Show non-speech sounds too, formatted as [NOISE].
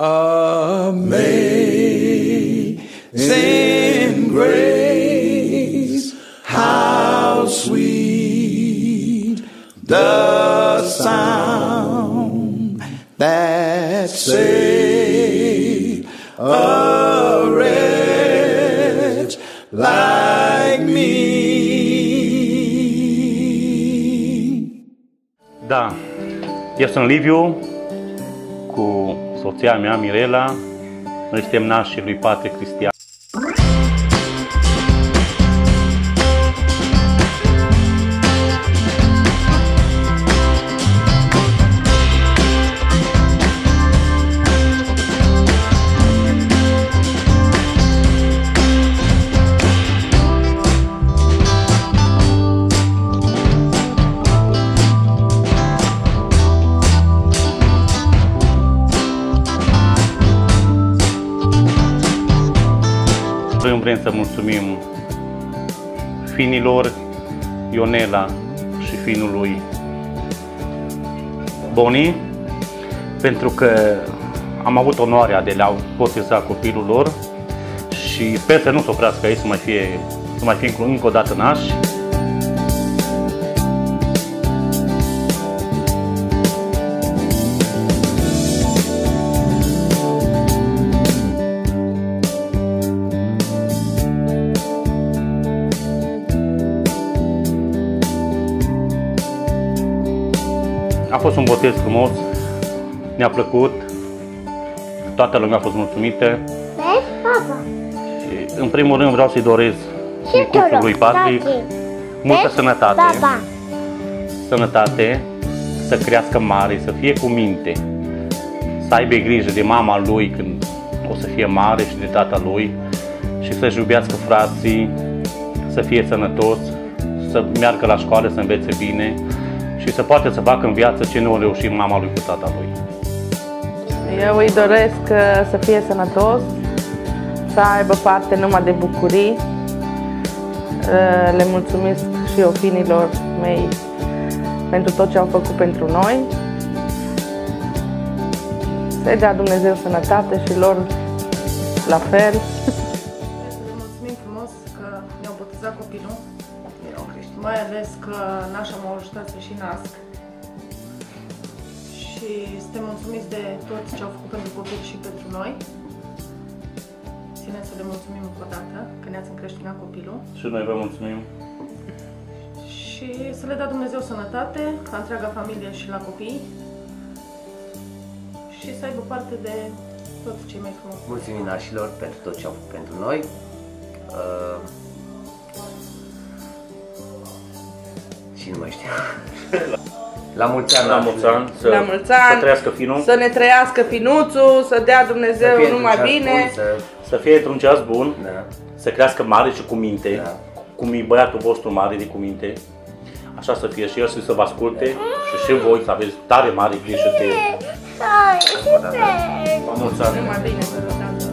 Amazing grace, how sweet the sound that saved a wretch like me. Da, eu sunt Liviu, cu soția mea, Mirela. Noi suntem nașii lui Patre Cristian. Vrem, vrem să mulțumim finilor Ionela și finului Boni pentru că am avut onoarea de le-a boteza copilul lor și sper să nu se oprească aici să mai fie, să mai fie încă o dată nași. A fost un botez frumos, ne-a plăcut, toată lumea a fost mulțumită Vezi, papa? și în primul rând vreau să-i doresc Și tu, cuplului Patrick tati. multă Vezi? sănătate, Baba. sănătate, să crească mare, să fie cu minte, să aibă grijă de mama lui când o să fie mare și de tata lui și să-și iubească frații, să fie sănătos, să meargă la școală, să învețe bine și să poată să facă în viață ce nu a reușit mama lui cu tata lui. Eu îi doresc uh, să fie sănătos, să aibă parte numai de bucurii. Uh, Le mulțumesc și eu finilor mei pentru tot ce au făcut pentru noi. Să-i dea Dumnezeu sănătate și lor la fel. [LAUGHS] mai ales că nașa m-au ajutat să și nasc. Și suntem mulțumiți de tot ce au făcut pentru copil și pentru noi. Ținem să le mulțumim încă o dată că ne-ați încreștinat copilul Și noi vă mulțumim. și să le dea Dumnezeu sănătate la întreaga familie și la copii și să aibă parte de tot ce e mai frumos. Mulțumim nașilor pentru tot ce au făcut pentru noi. Uh, și nu mai știu. La mulți ani, La nașilor. mulți ani, să, La mulți ani. să trăiască finul, Să ne trăiască finuțul, să dea Să Dumnezeu fie numai într-un ceas bine. bun, Să, să fie într-un ceas bun, da. să crească mare și cu minte, Da. cum e băiatul vostru mare de cu minte, așa să fie și el și să vă asculte și și voi să aveți tare mare grijă de el. Hai, Încă o dată. La mulți ani! Numai bine să vă dea.